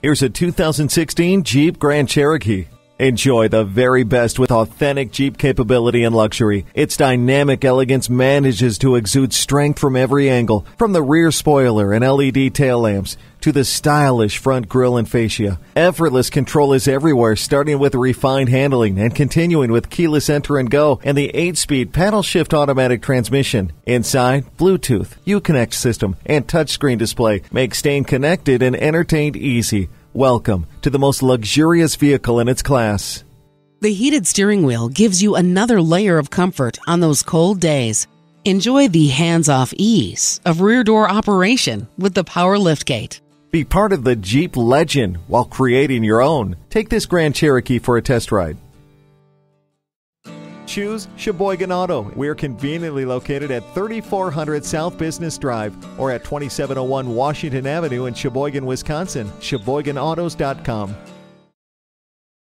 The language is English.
Here's a 2016 Jeep Grand Cherokee. Enjoy the very best with authentic Jeep capability and luxury. Its dynamic elegance manages to exude strength from every angle, from the rear spoiler and LED tail lamps to the stylish front grille and fascia. Effortless control is everywhere, starting with refined handling and continuing with keyless enter and go and the 8-speed paddle shift automatic transmission. Inside, Bluetooth, Uconnect system, and touchscreen display make staying connected and entertained easy. Welcome to the most luxurious vehicle in its class. The heated steering wheel gives you another layer of comfort on those cold days. Enjoy the hands off ease of rear door operation with the power liftgate. Be part of the Jeep legend while creating your own. Take this Grand Cherokee for a test ride. Choose Sheboygan Auto. We're conveniently located at 3400 South Business Drive or at 2701 Washington Avenue in Sheboygan, Wisconsin. SheboyganAutos.com.